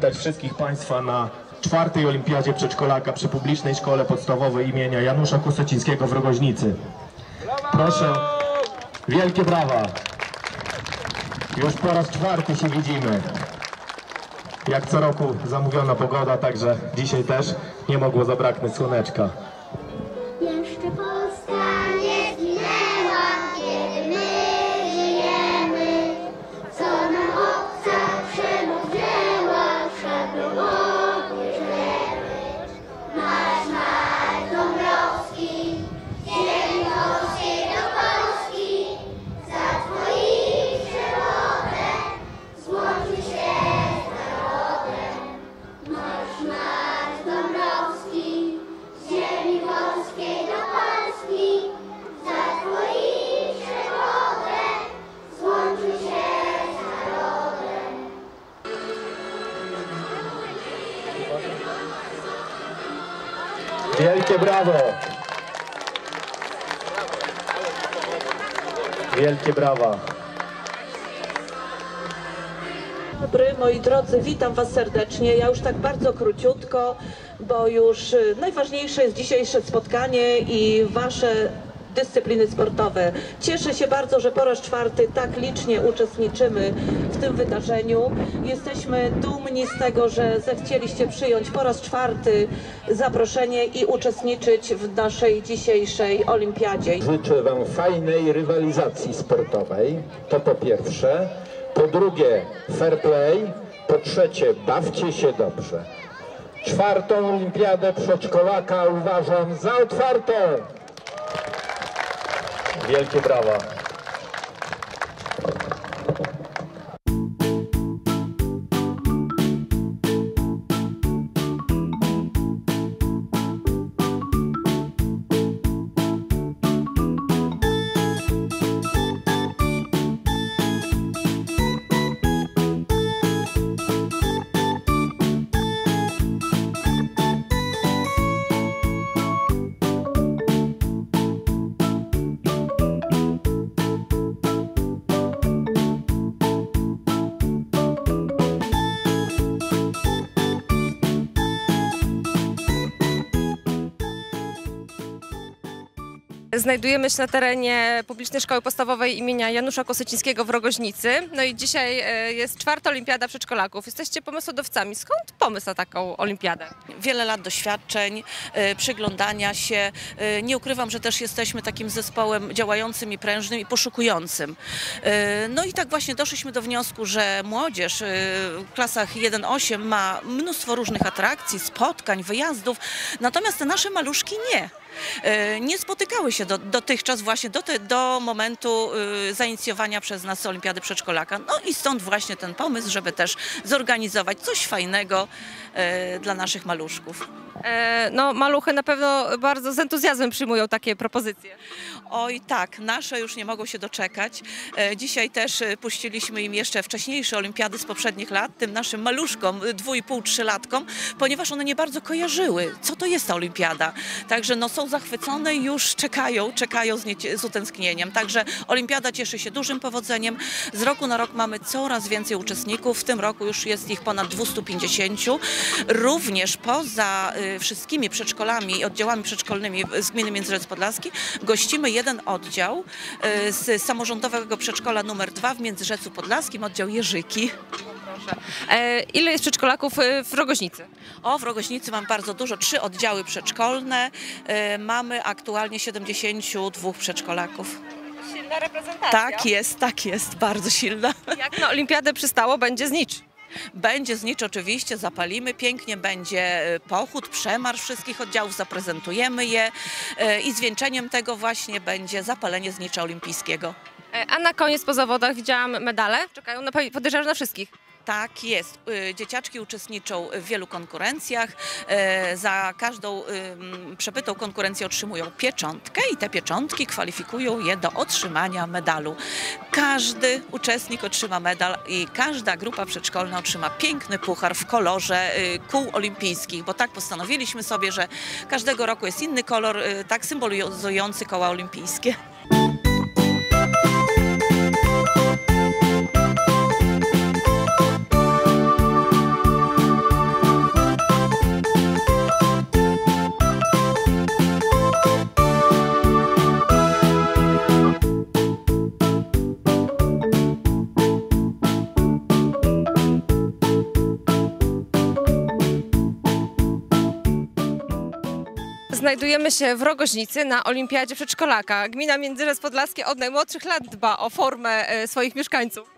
powitać wszystkich Państwa na czwartej olimpiadzie przedszkolaka przy publicznej szkole podstawowej imienia Janusza Kosecińskiego w Rogoźnicy. Proszę, wielkie brawa. Już po raz czwarty się widzimy. Jak co roku zamówiona pogoda, także dzisiaj też nie mogło zabraknąć słoneczka. Wielkie brawo! Wielkie brawa! dobry, moi drodzy, witam Was serdecznie. Ja już tak bardzo króciutko, bo już y, najważniejsze jest dzisiejsze spotkanie i Wasze dyscypliny sportowe. Cieszę się bardzo, że po raz czwarty tak licznie uczestniczymy tym wydarzeniu. Jesteśmy dumni z tego, że zechcieliście przyjąć po raz czwarty zaproszenie i uczestniczyć w naszej dzisiejszej olimpiadzie. Życzę Wam fajnej rywalizacji sportowej, to po pierwsze. Po drugie fair play. Po trzecie bawcie się dobrze. Czwartą olimpiadę przedszkolaka uważam za otwartą. Wielkie brawa! Znajdujemy się na terenie Publicznej Szkoły Podstawowej imienia Janusza Kosycińskiego w Rogoźnicy. No i dzisiaj e, jest czwarta olimpiada przedszkolaków. Jesteście pomysłodawcami. Skąd pomysł na taką olimpiadę? wiele lat doświadczeń, e, przyglądania się. E, Nie ukrywam, że też jesteśmy takim zespołem działającym i prężnym i poszukującym. No i tak właśnie doszliśmy do wniosku, że młodzież w klasach 1-8 ma mnóstwo różnych atrakcji, spotkań, wyjazdów, natomiast te nasze maluszki nie. E, Nie spotykały się do, dotychczas właśnie do, te, do momentu e, zainicjowania przez nas Olimpiady Przedszkolaka. No i stąd właśnie ten pomysł, żeby też zorganizować coś fajnego e, dla naszych maluszków. E, No, maluchy na pewno bardzo z entuzjazmem przyjmują takie propozycje. Oj tak, nasze już nie mogą się doczekać. E, Dzisiaj też e, puściliśmy im jeszcze wcześniejsze olimpiady z poprzednich lat, tym naszym maluszkom, dwu i pół, trzylatkom, ponieważ one nie bardzo kojarzyły, co to jest ta olimpiada. Także no, są zachwycone i już czekają, czekają z, z utęsknieniem. Także olimpiada cieszy się dużym powodzeniem. Z roku na rok mamy coraz więcej uczestników. W tym roku już jest ich ponad 250. Również poza y, wszystkimi przedszkolami i oddziałami przedszkolnymi z gminy Międzyrzec Podlaski gościmy jeden oddział y, z samorządowego przedszkola numer 2 w Międzyrzecu Podlaskim, oddział Jerzyki. E, Ile jest przedszkolaków e, w Rogoźnicy? O, w Rogoźnicy mam bardzo dużo, trzy oddziały przedszkolne. Y, Mamy aktualnie 72 przedszkolaków. Silna reprezentacja. Tak jest, tak jest, bardzo silna. Jak na olimpiadę przystało, będzie znicz. Będzie znicz oczywiście, zapalimy pięknie, będzie e, pochód, przemarsz wszystkich oddziałów, zaprezentujemy je e, i zwieńczeniem tego właśnie będzie zapalenie znicza olimpijskiego. E, A na koniec po zawodach widziałam medale. Czekają na, podejrzewam, na wszystkich. Tak jest. Y, Dzieciaczki uczestniczą w wielu konkurencjach. E, Za każdą ym, przebytą konkurencję otrzymują pieczątkę i te pieczątki kwalifikują je do otrzymania medalu. Każdy uczestnik otrzyma medal i każda grupa przedszkolna otrzyma piękny puchar w kolorze y, kół olimpijskich, bo tak postanowiliśmy sobie, że każdego roku jest inny kolor, y, tak symbolizujący koła olimpijskie. Znajdujemy się w Rogoźnicy na Olimpiadzie Przedszkolaka. Gmina Międzyrzec Podlaskie od najmłodszych lat dba o formę e, swoich mieszkańców.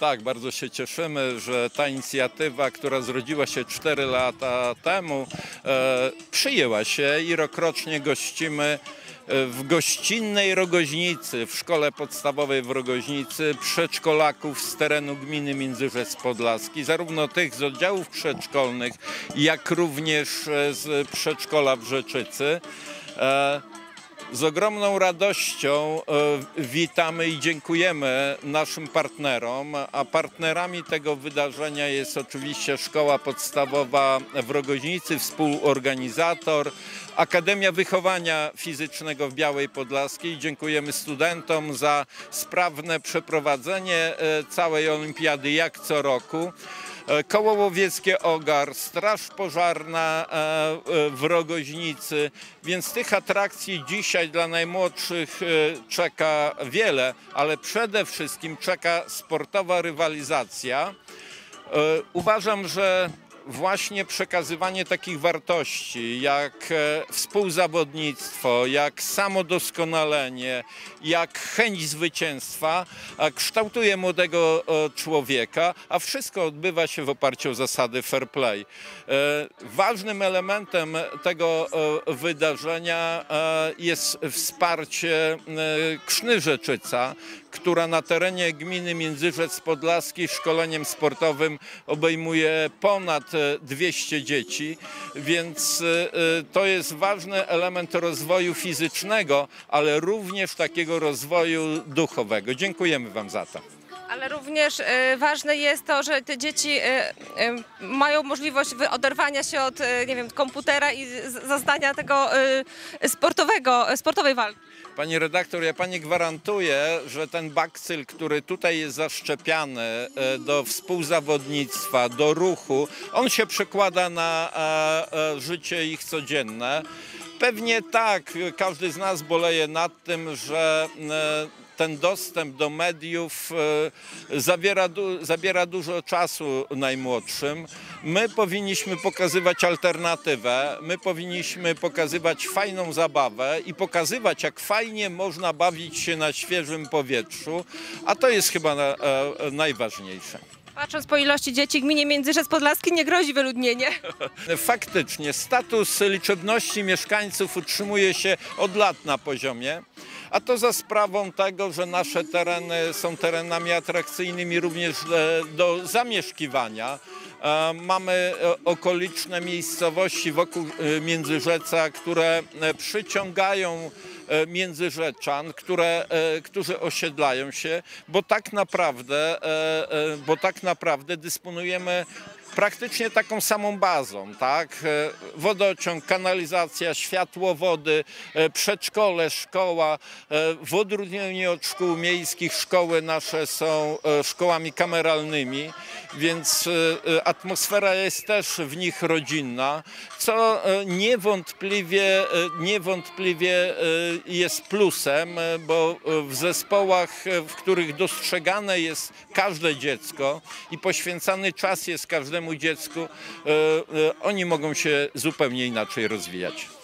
Tak, bardzo się cieszymy, że ta inicjatywa, która zrodziła się 4 lata temu, e, przyjęła się i rokrocznie gościmy w gościnnej Rogoźnicy, w szkole podstawowej w Rogoźnicy, przedszkolaków z terenu gminy Międzyrzec Podlaski, zarówno tych z oddziałów przedszkolnych, jak również e, z przedszkola w Rzeczycy. Z ogromną radością e, witamy i dziękujemy naszym partnerom, a partnerami tego wydarzenia jest oczywiście Szkoła Podstawowa w Rogoźnicy, współorganizator, Akademia Wychowania Fizycznego w Białej Podlaskiej. Dziękujemy studentom za sprawne przeprowadzenie e, całej olimpiady jak co roku. E, Koło Łowieckie Ogar, Straż Pożarna e, e, w Rogoźnicy, więc tych atrakcji dzisiaj dla najmłodszych czeka wiele, ale przede wszystkim czeka sportowa rywalizacja. Uważam, że właśnie przekazywanie takich wartości jak e, współzawodnictwo, jak samodoskonalenie, jak chęć zwycięstwa kształtuje młodego człowieka, a wszystko odbywa się w oparciu o zasady fair play. E, Ważnym elementem tego wydarzenia e, jest wsparcie e, Krzny-Rzeczyca, która na terenie gminy Międzyrzec Podlaski szkoleniem sportowym obejmuje ponad e, 200 dzieci, więc e, e, to jest ważny element rozwoju fizycznego, ale również takiego rozwoju duchowego. Dziękujemy Wam za to. Ale również e, ważne jest to, że te dzieci e, e, mają możliwość oderwania się od, e, nie wiem, komputera i zaznania tego e, sportowego, sportowej walki. Pani redaktor, ja pani gwarantuję, że ten bakcyl, który tutaj jest zaszczepiany e, do współzawodnictwa, do ruchu, on się przekłada na e, e, życie ich codzienne. Pewnie tak, każdy z nas boleje nad tym, że ten dostęp do mediów e, zabiera, zabiera dużo czasu najmłodszym. My powinniśmy pokazywać alternatywę, my powinniśmy pokazywać fajną zabawę i pokazywać, jak fajnie można bawić się na świeżym powietrzu, a to jest chyba na, e, najważniejsze. Patrząc po ilości dzieci, gminie Międzyrzec Podlaski nie grozi wyludnienie. Faktycznie status liczebności mieszkańców utrzymuje się od lat na poziomie, a to za sprawą tego, że nasze tereny są terenami atrakcyjnymi również e, do zamieszkiwania. E, Mamy e, okoliczne miejscowości wokół Międzyrzeca, które przyciągają międzyrzeczan, które, którzy osiedlają się, bo tak naprawdę, bo tak naprawdę dysponujemy praktycznie taką samą bazą, tak? E, Wodociąg, kanalizacja, światłowody, e, przedszkole, szkoła. E, W odróżnieniu od szkół miejskich szkoły nasze są szkołami kameralnymi, więc atmosfera jest też w nich rodzinna, co niewątpliwie, niewątpliwie jest plusem, bo w zespołach, w których dostrzegane jest każde dziecko i poświęcany czas jest każdemu dziecku, e, e, oni mogą się zupełnie inaczej rozwijać.